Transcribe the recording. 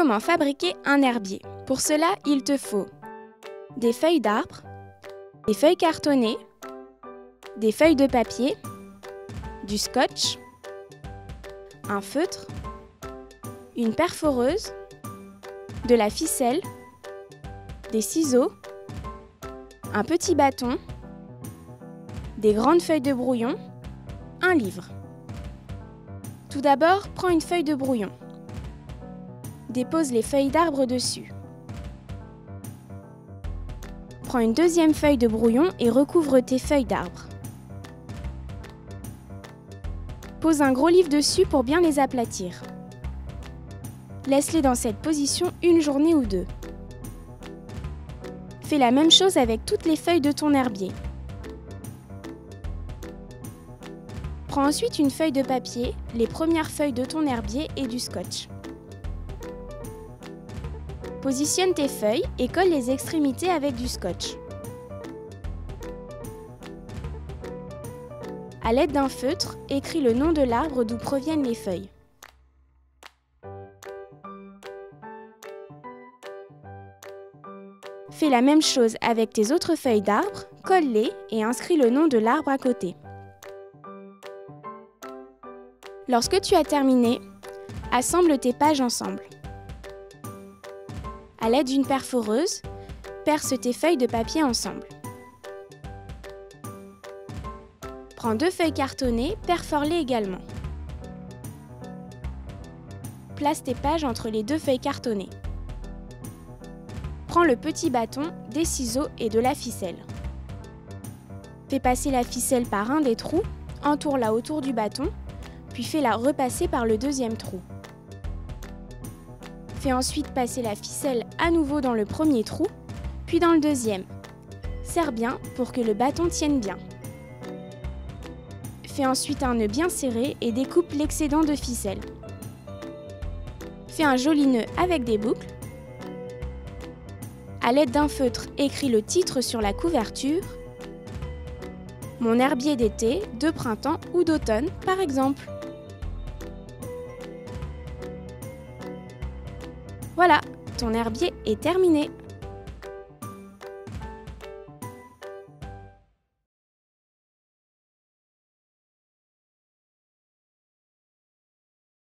Comment fabriquer un herbier Pour cela, il te faut des feuilles d'arbre, des feuilles cartonnées, des feuilles de papier, du scotch, un feutre, une perforeuse, de la ficelle, des ciseaux, un petit bâton, des grandes feuilles de brouillon, un livre. Tout d'abord, prends une feuille de brouillon. Dépose les feuilles d'arbre dessus. Prends une deuxième feuille de brouillon et recouvre tes feuilles d'arbre. Pose un gros livre dessus pour bien les aplatir. Laisse-les dans cette position une journée ou deux. Fais la même chose avec toutes les feuilles de ton herbier. Prends ensuite une feuille de papier, les premières feuilles de ton herbier et du scotch. Positionne tes feuilles et colle les extrémités avec du scotch. À l'aide d'un feutre, écris le nom de l'arbre d'où proviennent les feuilles. Fais la même chose avec tes autres feuilles d'arbre, colle-les et inscris le nom de l'arbre à côté. Lorsque tu as terminé, assemble tes pages ensemble. À l'aide d'une perforeuse, perce tes feuilles de papier ensemble. Prends deux feuilles cartonnées, perfore-les également. Place tes pages entre les deux feuilles cartonnées. Prends le petit bâton, des ciseaux et de la ficelle. Fais passer la ficelle par un des trous, entoure-la autour du bâton puis fais-la repasser par le deuxième trou. Fais ensuite passer la ficelle à nouveau dans le premier trou, puis dans le deuxième. Serre bien pour que le bâton tienne bien. Fais ensuite un nœud bien serré et découpe l'excédent de ficelle. Fais un joli nœud avec des boucles. À l'aide d'un feutre, écris le titre sur la couverture. Mon herbier d'été, de printemps ou d'automne, par exemple. Voilà, ton herbier est terminé